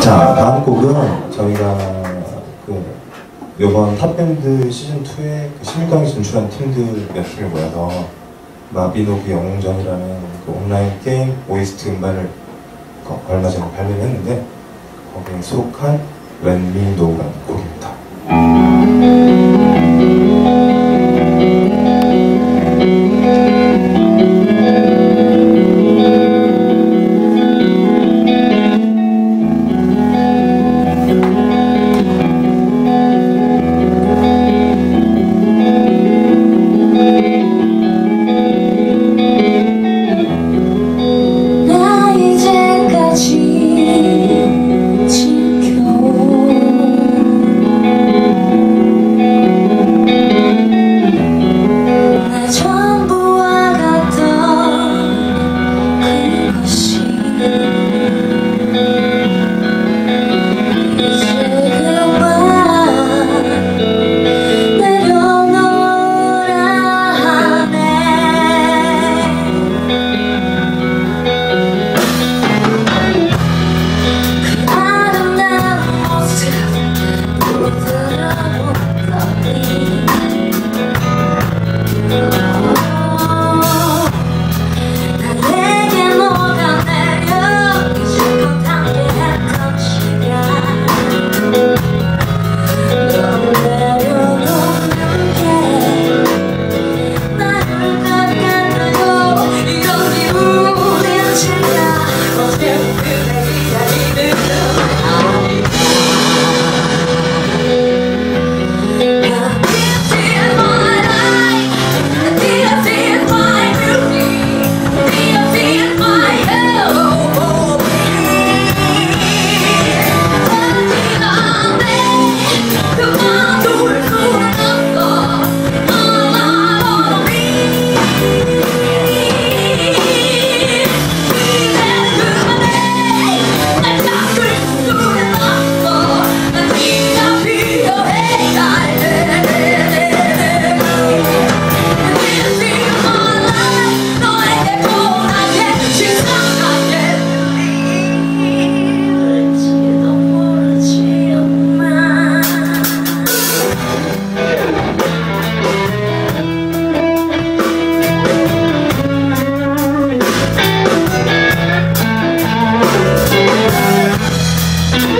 자, 다음 곡은 저희가 그 이번 탑밴드 시즌 2에 그 16강에 진출한 팀들 몇 팀이 모여서 마비노기 영웅전이라는 그 온라인 게임 OST 음반을 거- 얼마 전에 발매를 했는데 거기에 속한 렌미노라는 곡입니다.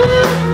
you.